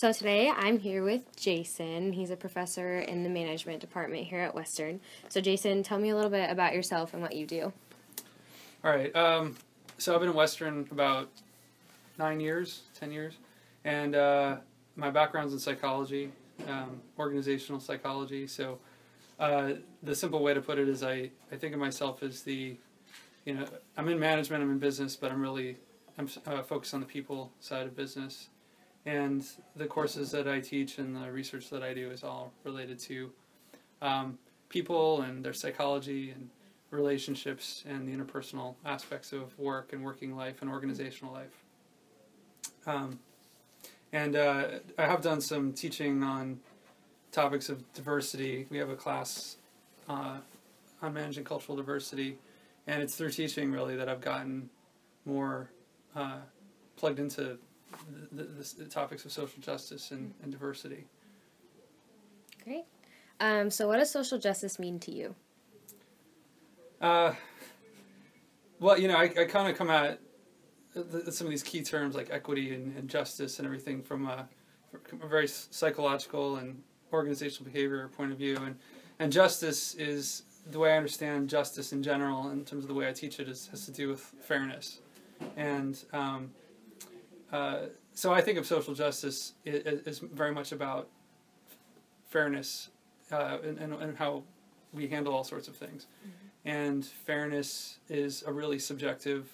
So today I'm here with Jason. He's a professor in the management department here at Western. So Jason, tell me a little bit about yourself and what you do. All right. Um, so I've been at Western about nine years, ten years, and uh, my background's in psychology, um, organizational psychology. So uh, the simple way to put it is I, I think of myself as the, you know, I'm in management, I'm in business, but I'm really I'm uh, focused on the people side of business, and the courses that I teach and the research that I do is all related to um, people and their psychology and relationships and the interpersonal aspects of work and working life and organizational life. Um, and uh, I have done some teaching on topics of diversity. We have a class uh, on managing cultural diversity, and it's through teaching really that I've gotten more uh, plugged into the, the, the, topics of social justice and, and diversity. Great. Um, so, what does social justice mean to you? Uh, well, you know, I, I kind of come at the, some of these key terms like equity and, and justice and everything from a, from a, very psychological and organizational behavior point of view. And, and justice is the way I understand justice in general, in terms of the way I teach it, is, has to do with fairness. And um, uh, so I think of social justice as very much about fairness uh, and, and, and, how we handle all sorts of things. Mm-hmm. And fairness is a really subjective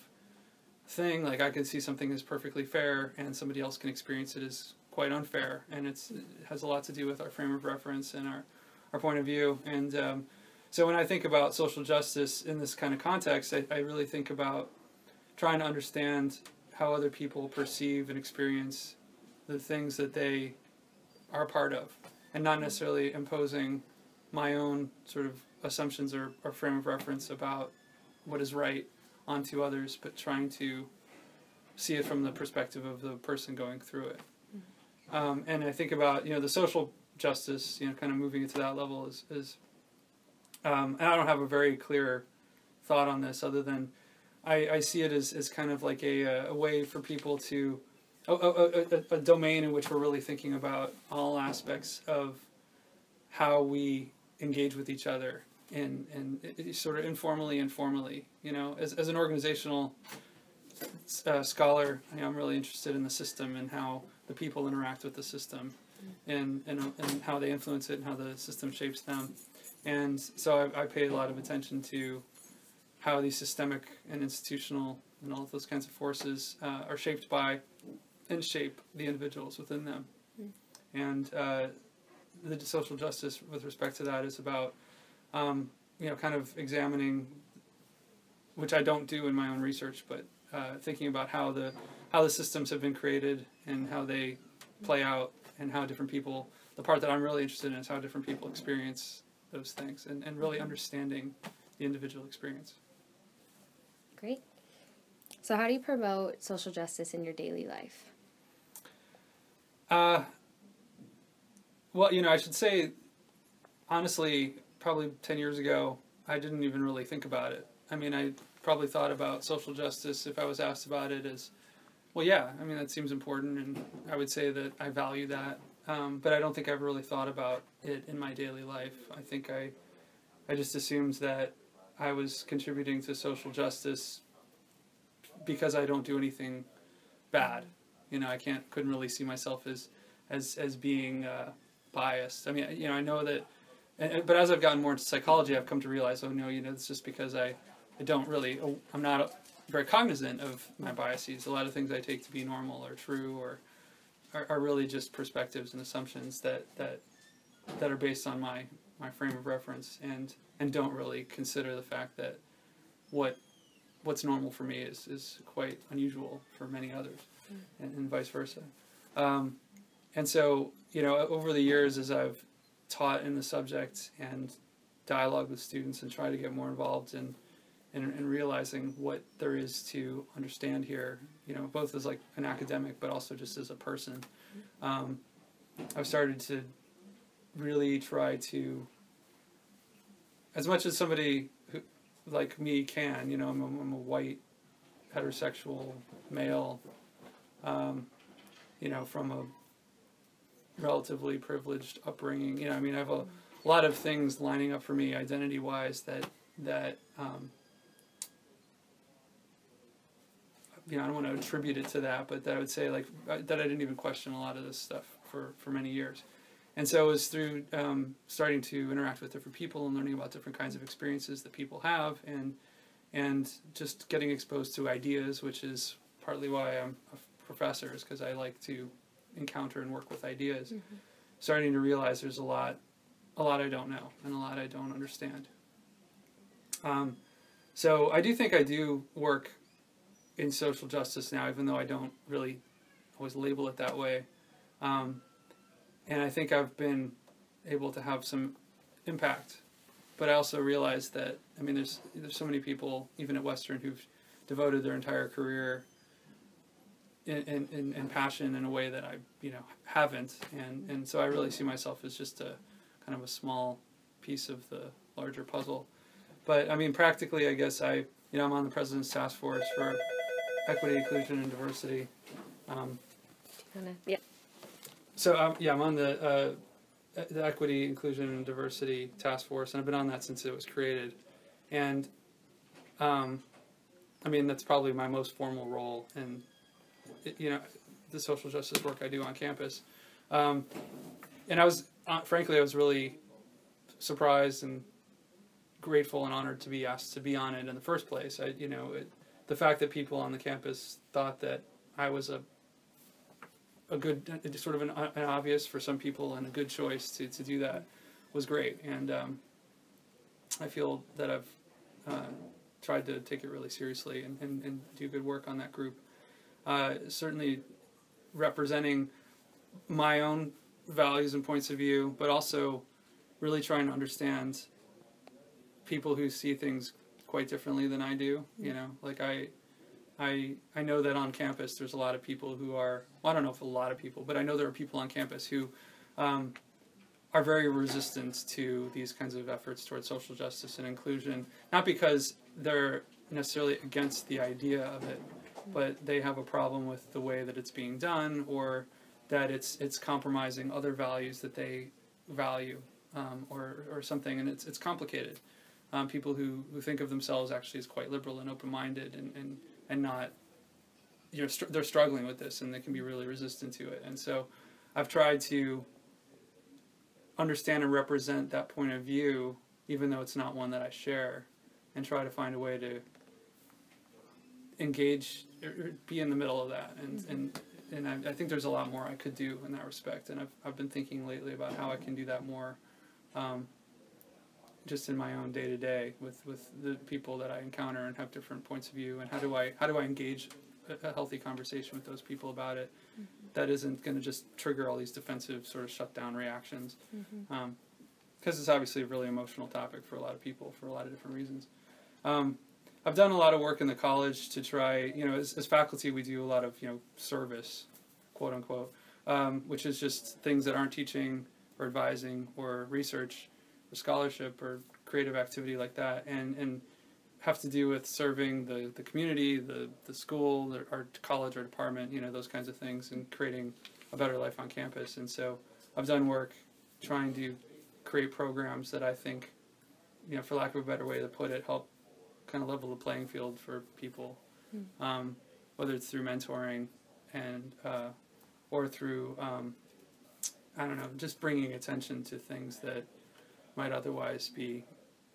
thing. Like I can see something as perfectly fair, and somebody else can experience it as quite unfair. And it has a lot to do with our frame of reference and our, our point of view. And um, so when I think about social justice in this kind of context, I, I really think about trying to understand how other people perceive and experience the things that they are part of, and not necessarily imposing my own sort of assumptions or, or frame of reference about what is right onto others, but trying to see it from the perspective of the person going through it. Mm-hmm. Um, and I think about you know the social justice, you know, kind of moving it to that level is is. Um, and I don't have a very clear thought on this, other than I, I see it as, as kind of like a, uh, a way for people to a, a, a, domain in which we're really thinking about all aspects of how we engage with each other and and uh, uh, sort of informally and formally you know? As, as an organizational uh, scholar you know, i'm really interested in the system and how the people interact with the system and, and, and how they influence it and how the system shapes them. And so I, I pay a lot of attention to how these systemic and institutional and all of those kinds of forces uh, are shaped by and shape the individuals within them. Mm. And uh, the social justice with respect to that is about, um, you know, kind of examining, which I don't do in my own research, but uh, thinking about how the how the systems have been created and how they play out and how different people. The part that I'm really interested in is how different people experience those things and, and really understanding the individual experience. Great. So, how do you promote social justice in your daily life? Uh, well, you know, I should say, honestly, probably 10 years ago, I didn't even really think about it. I mean, I probably thought about social justice if I was asked about it as, well, yeah, I mean, that seems important, and I would say that I value that. Um, but I don't think I've really thought about it in my daily life. I think I, I just assumed that I was contributing to social justice because I don't do anything bad. You know, I can't couldn't really see myself as as as being uh, biased. I mean, you know, I know that, and, but as I've gotten more into psychology, I've come to realize, oh no, you know, it's just because I, I don't really, oh, I'm not very cognizant of my biases. A lot of things I take to be normal or true or are, are really just perspectives and assumptions that that that are based on my my frame of reference and and don't really consider the fact that what what's normal for me is, is quite unusual for many others, mm. and, and, vice versa. Um, and so, you know, over the years, as I've taught in the subject and dialogue with students and try to get more involved in, in, in realizing what there is to understand here, you know, both as like an academic, but also just as a person, mm. um, I've started to really try to, as much as somebody like me can. You know, I'm a, I'm a white heterosexual male. Um, you know, from a relatively privileged upbringing. You know, I mean, I have a, lot of things lining up for me identity wise that that um, you know I don't want to attribute it to that, but that I would say like that I didn't even question a lot of this stuff for for many years. And so it was through um, starting to interact with different people and learning about different kinds of experiences that people have, and and just getting exposed to ideas, which is partly why I'm a professor, is because I like to encounter and work with ideas. Mm-hmm. Starting to realize there's a lot, a lot I don't know, and a lot I don't understand. Um, so I do think I do work in social justice now, even though I don't really always label it that way. Um, and I think I've been able to have some impact. But I also realize that I mean, there's there's so many people even at Western who've devoted their entire career in, in, in, passion in a way that I you know haven't, and and so I really see myself as just a kind of a small piece of the larger puzzle. But I mean, practically, I guess I you know I'm on the president's task force for equity, inclusion, and diversity. Um, yeah. So um, yeah, I'm on the uh, the Equity, Inclusion, and Diversity Task Force, and I've been on that since it was created. And um, I mean, that's probably my most formal role in, you know, the social justice work I do on campus. Um, and I was, uh, frankly, I was really surprised and grateful and honored to be asked to be on it in the first place. I, you know, it, the fact that people on the campus thought that I was a a good, sort of an, an, obvious for some people and a good choice to, to do that was great. And um, I feel that I've uh, tried to take it really seriously and, and, and do good work on that group. Uh, certainly representing my own values and points of view, but also really trying to understand people who see things quite differently than I do. You know, like I I I know that on campus there's a lot of people who are I don't know if a lot of people, but I know there are people on campus who um, are very resistant to these kinds of efforts towards social justice and inclusion. Not because they're necessarily against the idea of it, but they have a problem with the way that it's being done or that it's it's compromising other values that they value um, or or something, and it's it's complicated. Um, people who, who think of themselves actually as quite liberal and open minded and, and and not you know str- they're struggling with this and they can be really resistant to it. And so i've tried to understand and represent that point of view even though it's not one that i share and try to find a way to engage or be in the middle of that. And mm-hmm. and and I, I, think there's a lot more I could do in that respect. And I've, I've been thinking lately about how I can do that more um, just in my own day to day with with the people that I encounter and have different points of view. And how do I how do I engage a, healthy conversation with those people about it mm-hmm. that isn't going to just trigger all these defensive sort of shutdown reactions because mm-hmm. um, it's obviously a really emotional topic for a lot of people for a lot of different reasons. Um, I've done a lot of work in the college to try you know as, as faculty we do a lot of you know service quote unquote um, which is just things that aren't teaching or advising or research or scholarship or creative activity like that, and and have to do with serving the, the community, the, the school, the, our college, our department, you know, those kinds of things, and creating a better life on campus. And so I've done work trying to create programs that I think, you know, for lack of a better way to put it, help kind of level the playing field for people, mm. um, whether it's through mentoring and uh, or through um, I don't know, just bringing attention to things that might otherwise be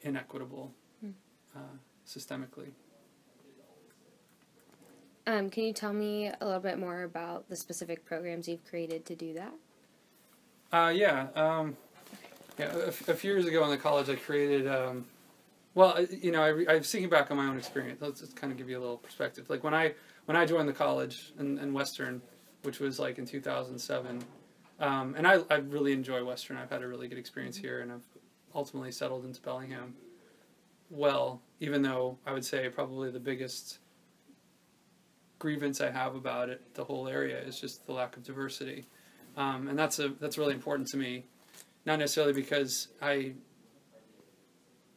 inequitable hmm. uh, systemically. Um, can you tell me a little bit more about the specific programs you've created to do that? Uh, yeah. Um, yeah, a, f- a few years ago in the college, I created. Um, well, you know, I, I'm thinking back on my own experience. Let's just kind of give you a little perspective. Like when I when I joined the college in, in Western, which was like in 2007, um, and I, I really enjoy Western. I've had a really good experience here, and I've ultimately settled into Bellingham well, even though I would say probably the biggest grievance I have about it, the whole area, is just the lack of diversity. Um, and that's a that's really important to me, not necessarily because I,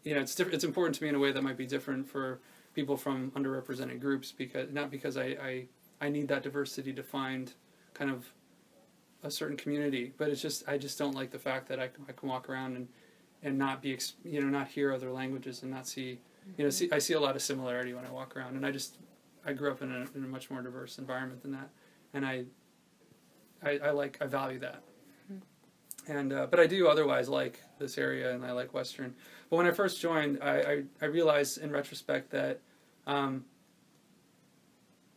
you know, it's diff- it's important to me in a way that might be different for people from underrepresented groups because not because I, I I need that diversity to find kind of a certain community, but it's just I just don't like the fact that I, I can walk around and and not be you know not hear other languages and not see you know see I see a lot of similarity when I walk around and I just I grew up in a, in a much more diverse environment than that and I I, I like I value that. And uh, but I do otherwise like this area and I like Western. But when I first joined I I, I realized in retrospect that um,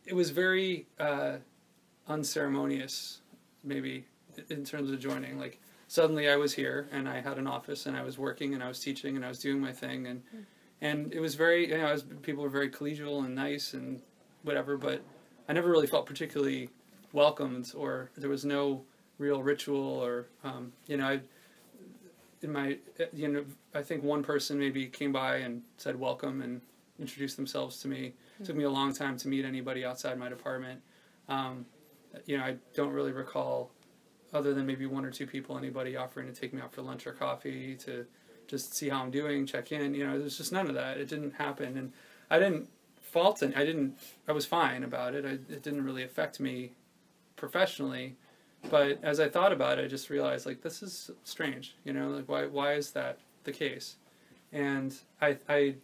it was very uh, unceremonious maybe in terms of joining. Like suddenly I was here and I had an office and I was working and I was teaching and I was doing my thing and mm. And it was very you know was, people were very collegial and nice and whatever but I never really felt particularly welcomed or there was no real ritual or um, you know I in my you know I think one person maybe came by and said welcome and introduced themselves to me. Mm-hmm. Took me a long time to meet anybody outside my department. Um, you know I don't really recall other than maybe one or two people, anybody offering to take me out for lunch or coffee to just see how I'm doing, check in. You know, there's just none of that. It didn't happen, and I didn't fault it. I didn't. I was fine about it. I, it didn't really affect me professionally, but as I thought about it, I just realized like this is strange. You know, like why why is that the case? And I I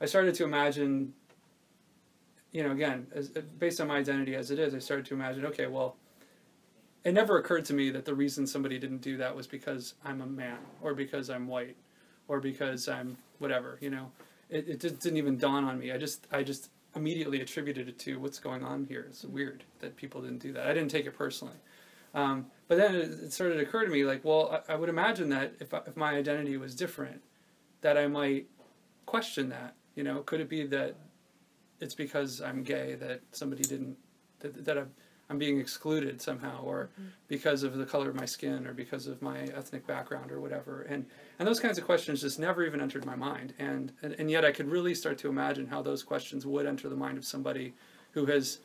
I started to imagine. You know, again, as, based on my identity as it is, I started to imagine. Okay, well it never occurred to me that the reason somebody didn't do that was because I'm a man or because I'm white or because I'm whatever, you know. It, it just didn't even dawn on me. I just I just immediately attributed it to what's going on here. It's weird that people didn't do that. I didn't take it personally. Um, but then it, it, started to occur to me like, well, I, I would imagine that if, if my identity was different, that I might question that. You know, could it be that it's because I'm gay that somebody didn't, that, that I've, I'm being excluded somehow, or mm-hmm. because of the color of my skin, or because of my ethnic background, or whatever. And and those kinds of questions just never even entered my mind. And and, and yet I could really start to imagine how those questions would enter the mind of somebody who has,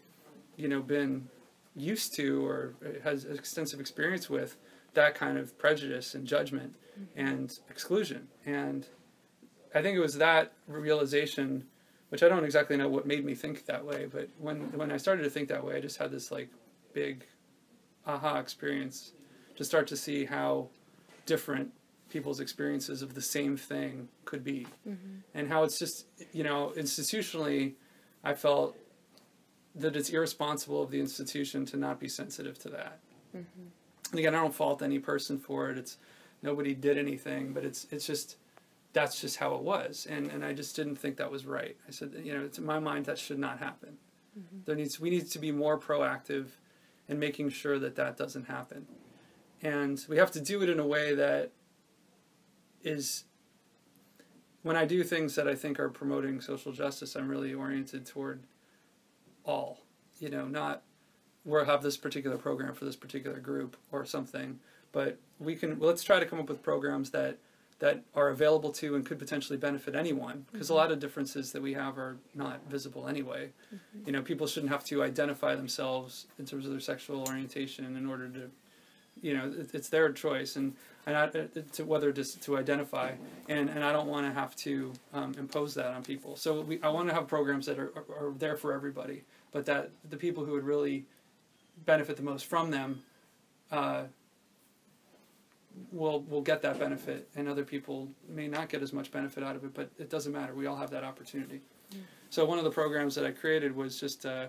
you know, been used to or has extensive experience with that kind of prejudice and judgment mm-hmm. and exclusion. And I think it was that realization which I don't exactly know what made me think that way, but when when I started to think that way, I just had this like big aha experience to start to see how different people's experiences of the same thing could be mm-hmm. and how it's just you know institutionally i felt that it's irresponsible of the institution to not be sensitive to that mm-hmm. and again i don't fault any person for it it's nobody did anything but it's it's just that's just how it was and and I just didn't think that was right. I said you know to my mind that should not happen. Mm-hmm. There needs we need to be more proactive in making sure that that doesn't happen. And we have to do it in a way that is when I do things that I think are promoting social justice, I'm really oriented toward all, you know, not we'll have this particular program for this particular group or something, but we can let's try to come up with programs that that are available to and could potentially benefit anyone because mm-hmm. a lot of differences that we have are not visible anyway mm-hmm. you know people shouldn't have to identify themselves in terms of their sexual orientation in order to you know it, it's their choice and and I, uh, to whether to, to identify and and I don't want to have to um, impose that on people so we I want to have programs that are, are, are there for everybody but that the people who would really benefit the most from them uh, will will get that benefit, and other people may not get as much benefit out of it. But it doesn't matter. We all have that opportunity. Mm. So one of the programs that I created was just, uh,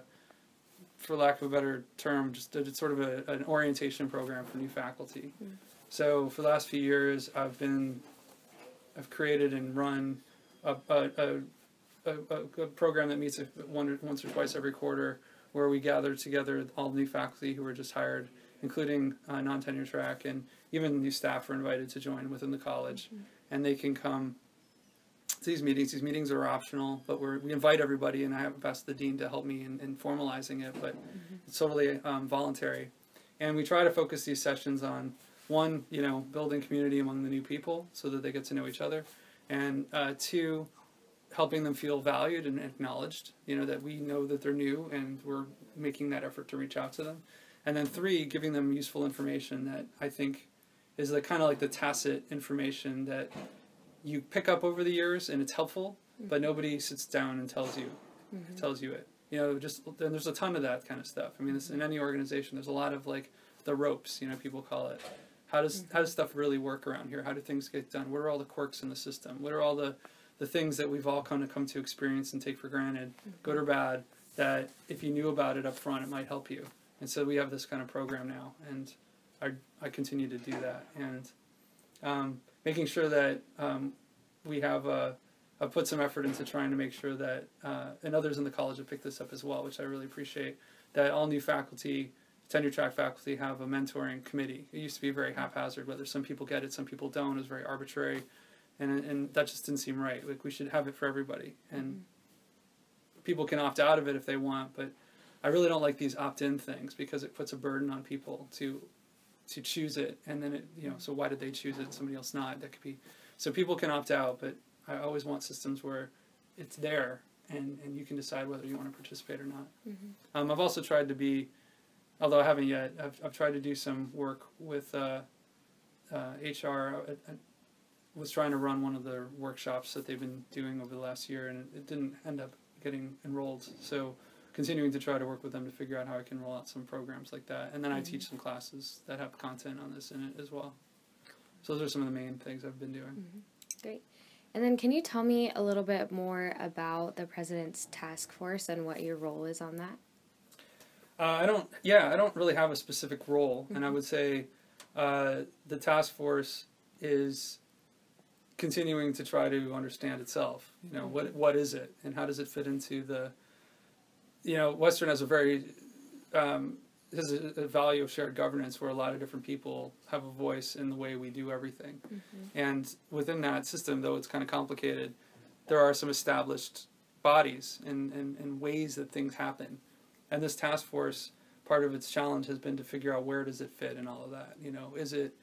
for lack of a better term, just a, sort of a, an orientation program for new faculty. Mm. So for the last few years, I've been, I've created and run a, a, a a, a, program that meets one, once or twice every quarter where we gather together all the new faculty who are just hired including uh, non-tenure track, and even new staff are invited to join within the college, mm-hmm. and they can come to these meetings. These meetings are optional, but we we invite everybody, and I have asked the dean to help me in, in formalizing it, but mm-hmm. it's totally um, voluntary. And we try to focus these sessions on one, you know, building community among the new people so that they get to know each other, and uh, two, helping them feel valued and acknowledged. You know that we know that they're new, and we're making that effort to reach out to them and then three, giving them useful information that I think is the kind of like the tacit information that you pick up over the years and it's helpful, mm-hmm. but nobody sits down and tells you mm-hmm. tells you it. You know, just and there's a ton of that kind of stuff. I mean, this, in any organization, there's a lot of like the ropes, you know, people call it. How does how does stuff really work around here? How do things get done? What are all the quirks in the system? What are all the the things that we've all come to come to experience and take for granted, good or bad, that if you knew about it up front, it might help you. And so we have this kind of program now, and I, I continue to do that. And um, making sure that um, we have a, I've put some effort into trying to make sure that, uh, and others in the college have picked this up as well, which I really appreciate, that all new faculty, tenure track faculty, have a mentoring committee. It used to be very haphazard, whether some people get it, some people don't. It was very arbitrary, and and that just didn't seem right. Like we should have it for everybody, and people can opt out of it if they want, but I really don't like these opt-in things because it puts a burden on people to to choose it, and then it you know so why did they choose it? Somebody else not. That could be so people can opt out, but I always want systems where it's there and and you can decide whether you want to participate or not. Mm-hmm. Um, I've also tried to be, although I haven't yet, I've I've tried to do some work with uh, uh, HR. I, I was trying to run one of the workshops that they've been doing over the last year, and it didn't end up getting enrolled. So continuing to try to work with them to figure out how I can roll out some programs like that. And then I teach some classes that have content on this in it as well. So those are some of the main things I've been doing. Great. And then can you tell me a little bit more about the president's task force and what your role is on that? Uh, I don't. Yeah, I don't really have a specific role, and I Mhm. would say uh, the task force is continuing to try to understand itself. You know, what what is it, and how does it fit into the? You know, Western has a very um, has a, a value of shared governance, where a lot of different people have a voice in the way we do everything, and within that system, though it's kind of complicated, there are some established bodies and, and, and ways that things happen. And this task force part of its challenge has been to figure out where does it fit in all of that you know? Is it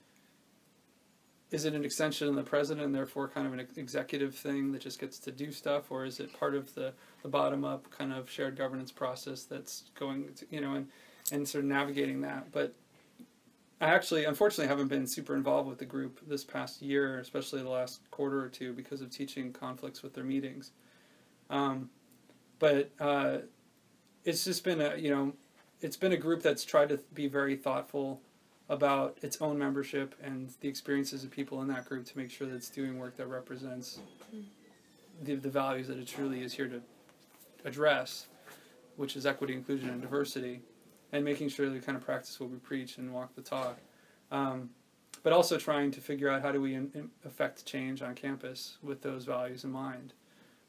is it an extension of the president and therefore kind of an executive thing that just gets to do stuff? Or is it part of the, the bottom up kind of shared governance process that's going to, you know and and sort of navigating that? But I actually unfortunately haven't been super involved with the group this past year especially the last quarter or two because of teaching conflicts with their meetings. Um, but uh, it's just been a you know it's been a group that's tried to be very thoughtful about its own membership and the experiences of people in that group to make sure that it's doing work that represents the, the values that it truly is here to address which is equity inclusion and diversity and making sure that we kind of practice what we preach and walk the talk. Um, but also trying to figure out how do we in, in affect change on campus with those values in mind.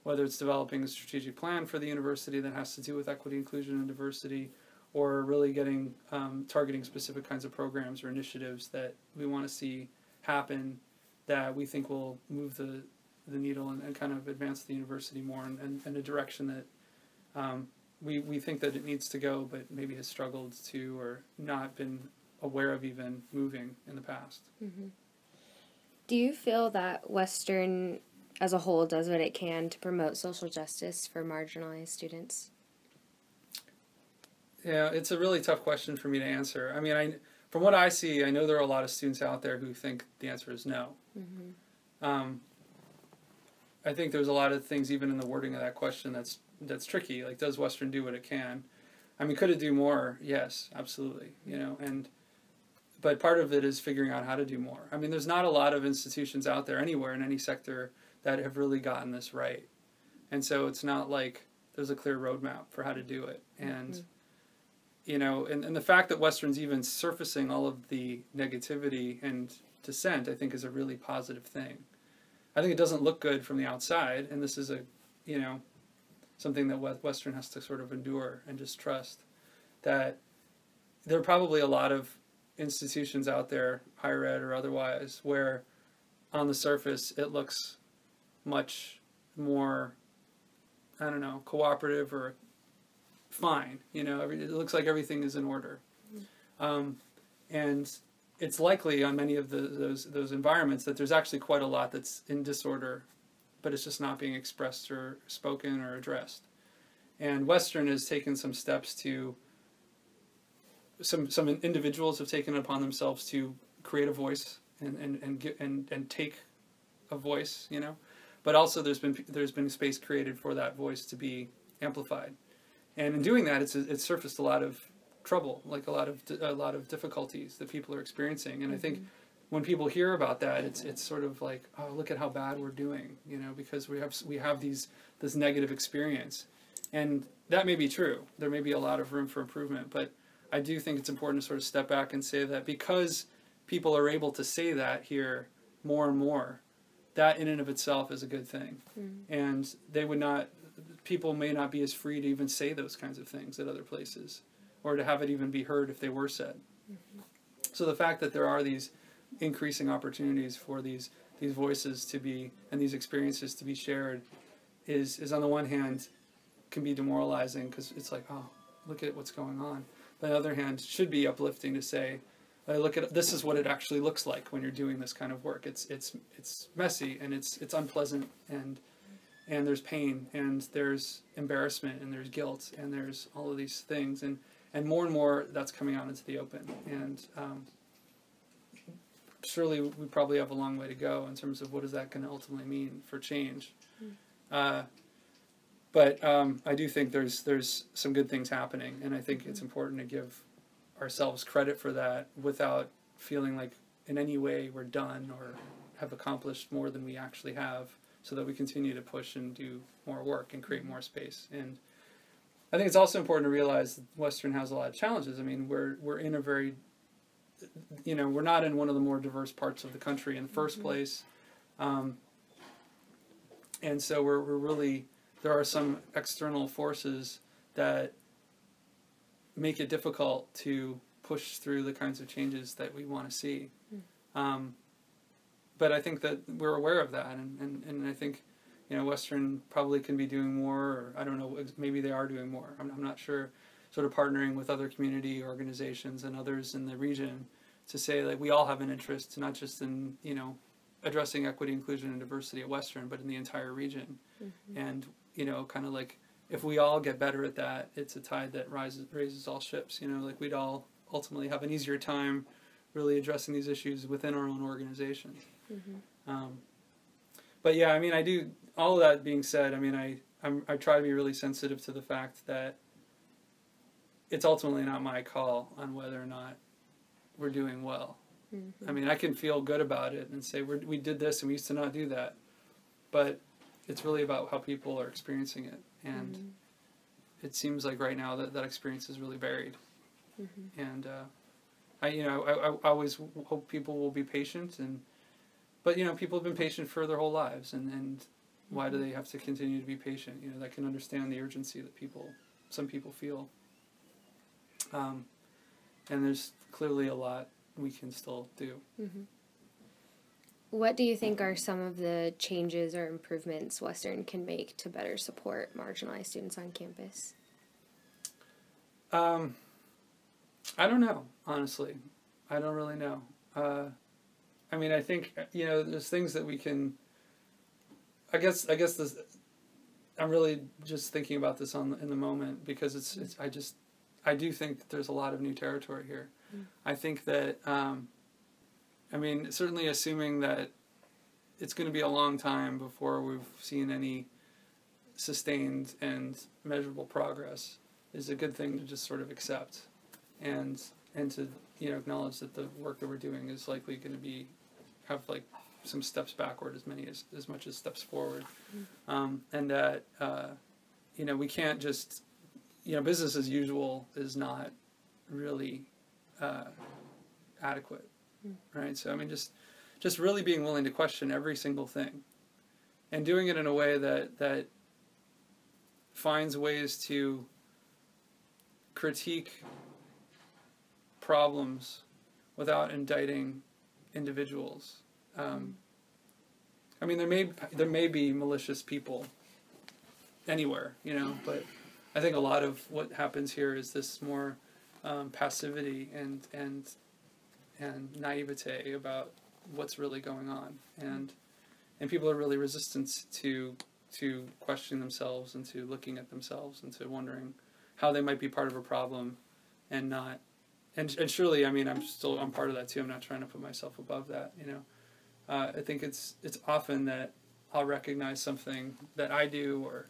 Whether it's developing a strategic plan for the university that has to do with equity, inclusion, and diversity, or really getting um, targeting specific kinds of programs or initiatives that we want to see happen that we think will move the, the needle and, and kind of advance the university more in, in, in a direction that um, we, we think that it needs to go, but maybe has struggled to or not been aware of even moving in the past. Do you feel that Western as a whole does what it can to promote social justice for marginalized students? Yeah, it's a really tough question for me to answer. I mean, I from what I see, I know there are a lot of students out there who think the answer is no. Mm-hmm. Um, I think there's a lot of things even in the wording of that question that's that's tricky. Like, does Western do what it can? I mean, could it do more? Yes, absolutely. You know, and but part of it is figuring out how to do more. I mean, there's not a lot of institutions out there anywhere in any sector that have really gotten this right, and so it's not like there's a clear roadmap for how to do it. And you know, and, and the fact that Western's even surfacing all of the negativity and dissent, I think, is a really positive thing. I think it doesn't look good from the outside, and this is a, you know, something that Western has to sort of endure and just trust that there are probably a lot of institutions out there, higher ed or otherwise, where on the surface it looks much more, I don't know, cooperative or fine. You know, every, it looks like everything is in order, um, and it's likely on many of the, those those environments that there's actually quite a lot that's in disorder, but it's just not being expressed or spoken or addressed. And Western has taken some steps to. Some some individuals have taken upon themselves to create a voice and and and and and take a voice, you know, but also there's been there's been space created for that voice to be amplified, and in doing that, it's it's surfaced a lot of trouble, like a lot of a lot of difficulties that people are experiencing, and I think when people hear about that, it's it's sort of like, oh, look at how bad we're doing, you know, because we have we have these this negative experience, and that may be true. There may be a lot of room for improvement, but I do think it's important to sort of step back and say that because people are able to say that here more and more, that in and of itself is a good thing, Mm. and they would not. People may not be as free to even say those kinds of things at other places, or to have it even be heard if they were said. So the fact that there are these increasing opportunities for these these voices to be and these experiences to be shared is is on the one hand can be demoralizing because it's like oh look at what's going on but on the other hand should be uplifting to say "Hey, look at this is what it actually looks like when you're doing this kind of work it's it's it's messy and it's it's unpleasant and and there's pain and there's embarrassment and there's guilt and there's all of these things and and more and more that's coming out into the open. And um, surely we probably have a long way to go in terms of what is that going to ultimately mean for change. Uh, but um, I do think there's there's some good things happening, and I think it's important to give ourselves credit for that without feeling like in any way we're done or have accomplished more than we actually have, so that we continue to push and do more work and create more space. And I think it's also important to realize that Western has a lot of challenges. I mean, we're we're in a very you know, we're not in one of the more diverse parts of the country in the 1st place. Um, and so we're, we're really, there are some external forces that make it difficult to push through the kinds of changes that we want to see. Um, but I think that we're aware of that, and, and, and I think, you know, Western probably can be doing more, or I don't know, maybe they are doing more. I'm, I'm not sure sort of partnering with other community organizations and others in the region to say that we all have an interest, not just in you know addressing equity, inclusion, and diversity at Western, but in the entire region. Mm-hmm. And you know, kind of like if we all get better at that, it's a tide that rises raises all ships. You know, like we'd all ultimately have an easier time really addressing these issues within our own organization. Um, but yeah, I mean, I do. All of that being said, I mean, I I'm, I try to be really sensitive to the fact that it's ultimately not my call on whether or not we're doing well. I mean, I can feel good about it and say we're, we did this and we used to not do that, but it's really about how people are experiencing it, and it seems like right now that that experience is really varied. And uh, I, you know, I, I I always hope people will be patient, and but you know, people have been patient for their whole lives, and and why do they have to continue to be patient? You know, that can understand the urgency that people, some people feel. Um, and there's clearly a lot we can still do. What do you think are some of the changes or improvements Western can make to better support marginalized students on campus? Um, I don't know, honestly. I don't really know. Uh, I mean, I think you know, there's things that we can. I guess I guess this. I'm really just thinking about this on in the moment because it's it's. I just, I do think that there's a lot of new territory here. I think that. Um, I mean, certainly assuming that it's going to be a long time before we've seen any sustained and measurable progress is a good thing to just sort of accept and and to you know acknowledge that the work that we're doing is likely going to be have like some steps backward as many as as much as steps forward. Um, and that uh, you know we can't just you know business as usual is not really uh, adequate right? So i mean just just really being willing to question every single thing and doing it in a way that that finds ways to critique problems without indicting individuals. Um, I mean, there may there may be malicious people anywhere, you know, but I think a lot of what happens here is this more um, passivity and and and naivete about what's really going on, and and people are really resistant to to questioning themselves and to looking at themselves and to wondering how they might be part of a problem and not and, and surely i mean i'm still i'm part of that too i'm not trying to put myself above that you know uh, i think it's it's often that i'll recognize something that i do or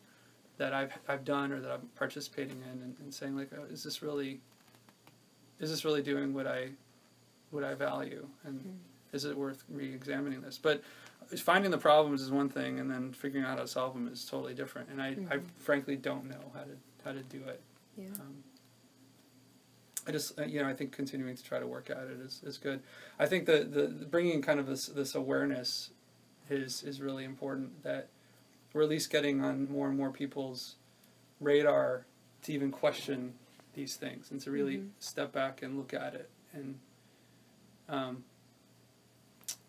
that i've, I've done or that i'm participating in and, and saying like oh, is this really is this really doing what I what I value and Mm. is it worth re-examining this? But finding the problems is one thing, and then figuring out how to solve them is totally different. And I, I Mhm. frankly don't know how to how to do it. Yeah. Um, I just, uh, you know, I think continuing to try to work at it is, is good. I think the, the the bringing kind of this this awareness is is really important. That we're at least getting on more and more people's radar to even question these things and to really Mhm. step back and look at it. And, um,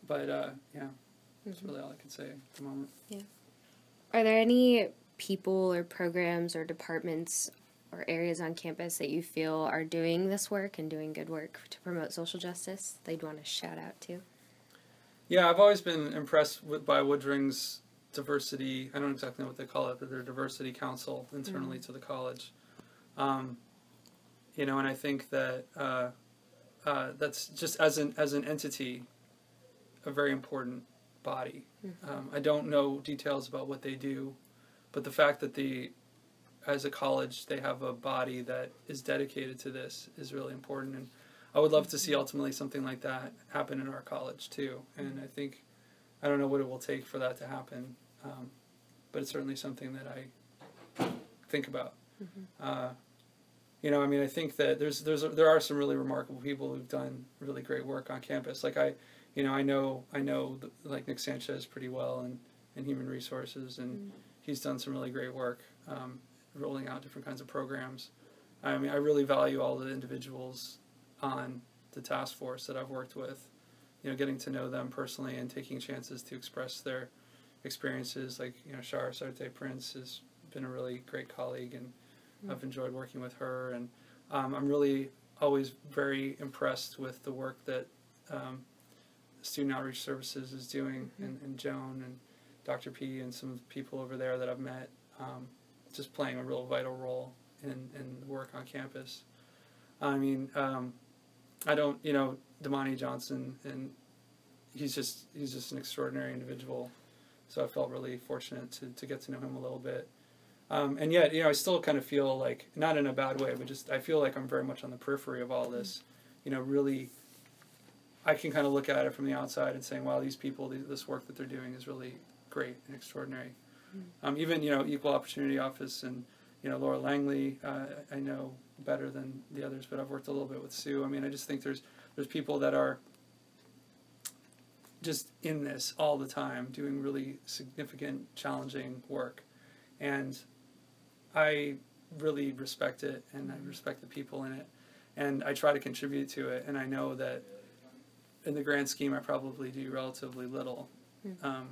but uh, yeah, that's Mhm. really all I can say at the moment. Yeah. Are there any people or programs or departments or areas on campus that you feel are doing this work and doing good work to promote social justice that you'd want to shout out to? Yeah, I've always been impressed with, by Woodring's diversity. I don't exactly know what they call it, but their diversity council internally to the college. Um, you know, and I think that uh, uh, that's just as an as an entity, a very important body. Mhm. Um, I don't know details about what they do, but the fact that the as a college they have a body that is dedicated to this is really important and I would love to see ultimately something like that happen in our college too. And I think I don't know what it will take for that to happen, um, but it's certainly something that I think about. Uh, you know, I mean, I think that there's there's there are some really remarkable people who've done really great work on campus. Like I, you know, I know I know the, like Nick Sanchez pretty well in, in human resources, and he's done some really great work um, rolling out different kinds of programs. I mean, I really value all the individuals on the task force that I've worked with. You know, getting to know them personally and taking chances to express their experiences. Like you know, Shar Sarte Prince has been a really great colleague, and Mm. I've enjoyed working with her. And um, I'm really always very impressed with the work that um, Student Outreach Services is doing, and, and Joan and Dr. P and some of the people over there that I've met, um, just playing a real vital role in, in work on campus. I mean, um, I don't, you know, Damani Johnson, and he's just he's just an extraordinary individual. So I felt really fortunate to, to get to know him a little bit. Um, and yet, you know, I still kind of feel like, not in a bad way, but just I feel like I'm very much on the periphery of all this. You know, really, I can kind of look at it from the outside and saying, wow, these people, this work that they're doing is really great and extraordinary. Um, even, you know, Equal Opportunity Office and, you know, Laura Langley, uh, I know better than the others, but I've worked a little bit with Sue. I mean, I just think there's there's people that are just in this all the time, doing really significant, challenging work, and I really respect it, and I respect the people in it, and I try to contribute to it, and I know that in the grand scheme, I probably do relatively little. Mm. Um,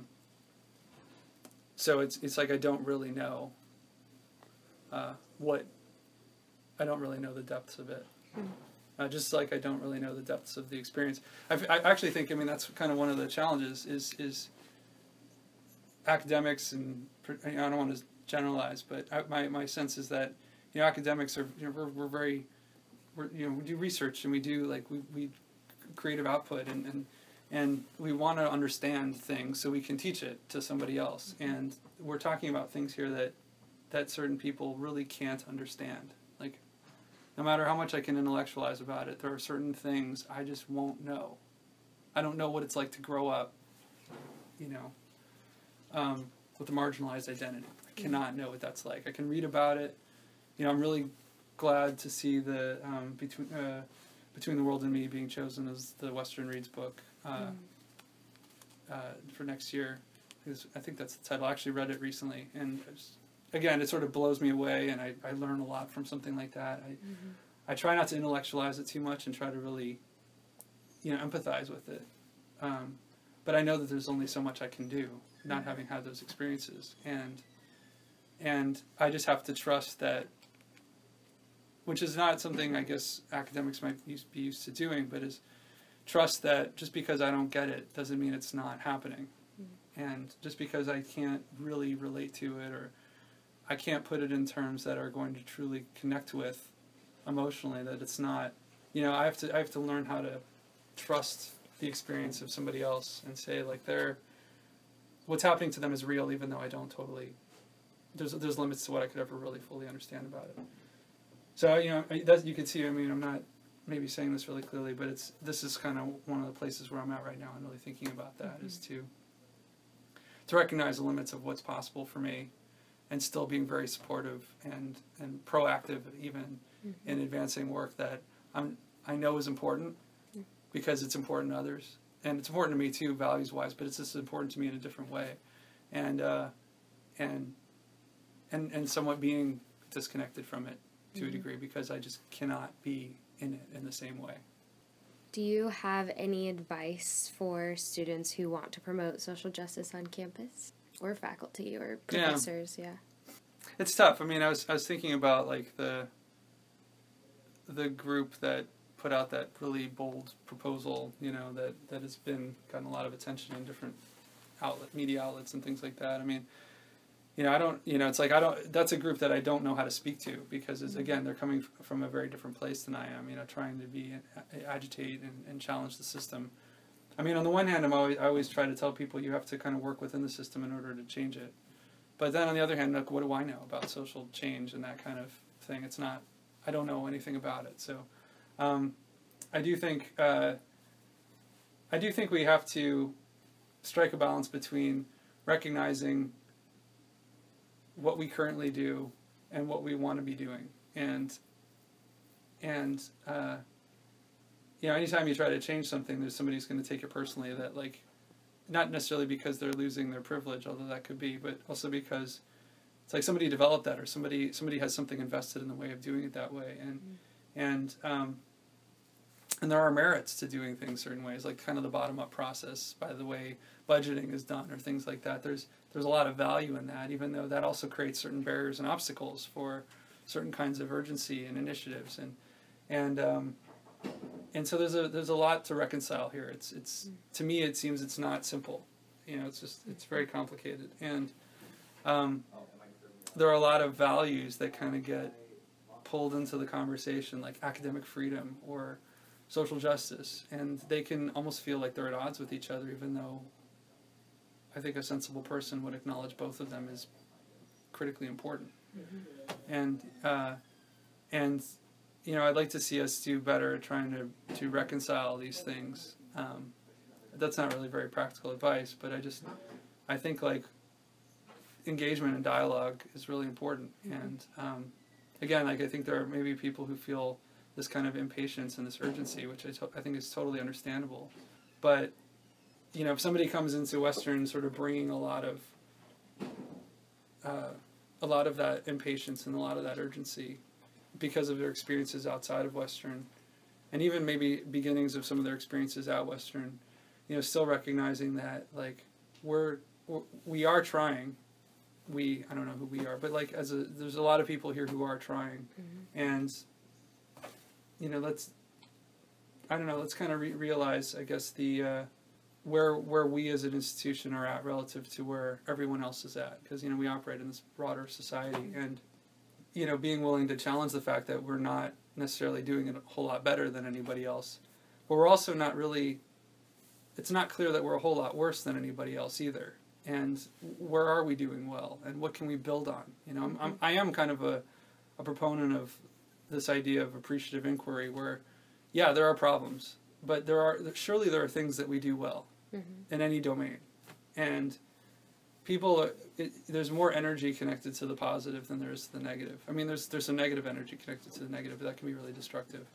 so it's it's like I don't really know uh, what I don't really know the depths of it. Mm. Uh, just like I don't really know the depths of the experience. I, I actually think I mean that's kind of one of the challenges is is academics and I don't want to generalize, but I, my my sense is that you know academics are you know we're, we're very we're, you know we do research and we do like we, we creative output and, and and we want to understand things so we can teach it to somebody else. And we're talking about things here that that certain people really can't understand. Like no matter how much i can intellectualize about it there are certain things i just won't know. I don't know what it's like to grow up you know um, with a marginalized identity. I cannot know what that's like. I can read about it. You know i'm really glad to see the um, between uh, between the world and me being chosen as the western reads book uh, uh, for next year. Is I think that's the title. I actually read it recently, and it's, again, it sort of blows me away, and I, I learn a lot from something like that. I I try not to intellectualize it too much and try to really, you know, empathize with it. Um, but I know that there's only so much I can do, not having had those experiences, and and I just have to trust that. Which is not something I guess academics might be used to doing, but is trust that just because I don't get it doesn't mean it's not happening. Mm-hmm. And just because I can't really relate to it or I can't put it in terms that are going to truly connect with emotionally that it's not you know, I have to I have to learn how to trust the experience of somebody else and say like they're what's happening to them is real even though I don't totally there's there's limits to what I could ever really fully understand about it. So you know you can see I mean I'm not maybe saying this really clearly, but it's this is kind of one of the places where I'm at right now and really thinking about that is mm-hmm. to to recognize the limits of what's possible for me and still being very supportive and and proactive even mm-hmm. in advancing work that I'm I know is important because it's important to others. And it's important to me too values wise but it's just important to me in a different way. And uh, and and and somewhat being disconnected from it to a mm-hmm. degree because I just cannot be in it in the same way. Do you have any advice for students who want to promote social justice on campus? Or faculty or Yeah. professors, yeah. It's tough. I mean, I was I was thinking about like the the group that put out that really bold proposal, you know, that that has been gotten a lot of attention in different outlet media outlets and things like that. I mean, you know, I don't, you know, it's like I don't. That's a group that I don't know how to speak to because, it's, again, they're coming from a very different place than I am. You know, trying to be agitate and, and challenge the system. I mean, on the one hand, I'm always I always try to tell people you have to kind of work within the system in order to change it. But then on the other hand, like, what do I know about social change and that kind of thing? It's not. I don't know anything about it. So, um, I do think. Uh, I do think we have to strike a balance between recognizing what we currently do and what we want to be doing, and and uh, you know, anytime you try to change something, there's somebody who's going to take it personally. That like, not necessarily because they're losing their privilege, although that could be, but also because it's like somebody developed that, or somebody somebody has something invested in the way of doing it that way, and and um, and there are merits to doing things certain ways, like kind of the bottom up process by the way budgeting is done or things like that. There's there's a lot of value in that, even though that also creates certain barriers and obstacles for certain kinds of urgency and initiatives, and and um, and so there's a there's a lot to reconcile here. It's it's to me it seems it's not simple, you know. It's just it's very complicated, and um, there are a lot of values that kind of get pulled into the conversation, like academic freedom or social justice, and they can almost feel like they're at odds with each other, even though I think a sensible person would acknowledge both of them as critically important. And uh, and you know, I'd like to see us do better at trying to to reconcile these things. Um, that's not really very practical advice, but I just I think like engagement and dialogue is really important. And um, again, like I think there are maybe people who feel this kind of impatience and this urgency, which I, to- I think is totally understandable. But you know, if somebody comes into Western sort of bringing a lot of uh, a lot of that impatience and a lot of that urgency because of their experiences outside of Western, and even maybe beginnings of some of their experiences at Western, you know, still recognizing that like we're, we're trying. We I don't know who we are, but like as a there's a lot of people here who are trying, and you know let's I don't know let's kind of re- realize I guess the uh, where where we as an institution are at relative to where everyone else is at because you know we operate in this broader society and you know being willing to challenge the fact that we're not necessarily doing it a whole lot better than anybody else. But we're also not really it's not clear that we're a whole lot worse than anybody else either. And where are we doing well? And what can we build on? You know I'm, I'm, mm-hmm. i am kind of a, a proponent of this idea of appreciative inquiry where yeah there are problems but there are surely there are things that we do well Mm-hmm. in any domain. And people it, there's more energy connected to the positive than there is to the negative. I mean there's there's some negative energy connected to the negative that can be really destructive.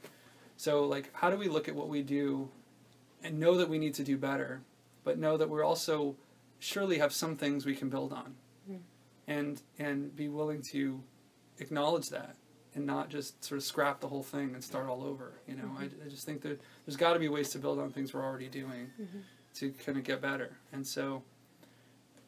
So like how do we look at what we do and know that we need to do better but know that we're also surely have some things we can build on? Mm-hmm. And and be willing to acknowledge that and not just sort of scrap the whole thing and start all over you know? Mm-hmm. I, I just think that there's got to be ways to build on things we're already doing to kind of get better. And so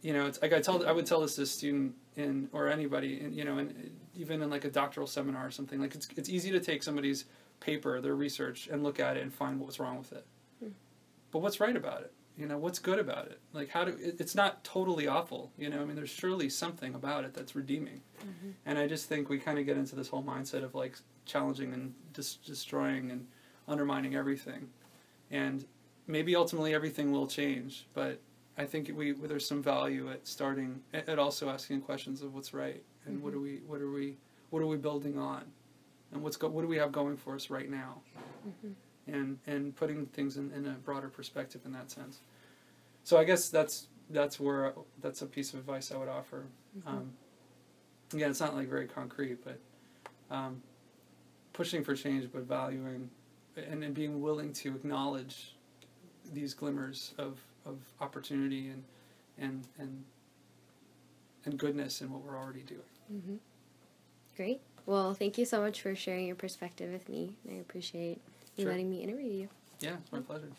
you know it's like i tell i would tell this to a student in or anybody in you know in, even in like a doctoral seminar or something like it's, it's easy to take somebody's paper their research and look at it and find what's wrong with it. Hmm. But what's right about it? You know what's good about it? Like how do it, it's not totally awful you know? I mean there's surely something about it that's redeeming. Mm-hmm. And i just think we kind of get into this whole mindset of like challenging and dis- destroying and undermining everything. And maybe ultimately everything will change but i think we there's some value at starting at also asking questions of what's right and what are we what are we what are we building on? And what's go- what do we have going for us right now, and and putting things in, in a broader perspective in that sense. So I guess that's that's where that's a piece of advice I would offer. Um, again, it's not like very concrete, but um, pushing for change, but valuing and, and being willing to acknowledge these glimmers of, of opportunity and and and and goodness in what we're already doing. Mm-hmm. Great. Well, thank you so much for sharing your perspective with me. I appreciate you Sure. letting me interview you. Yeah, it's my pleasure.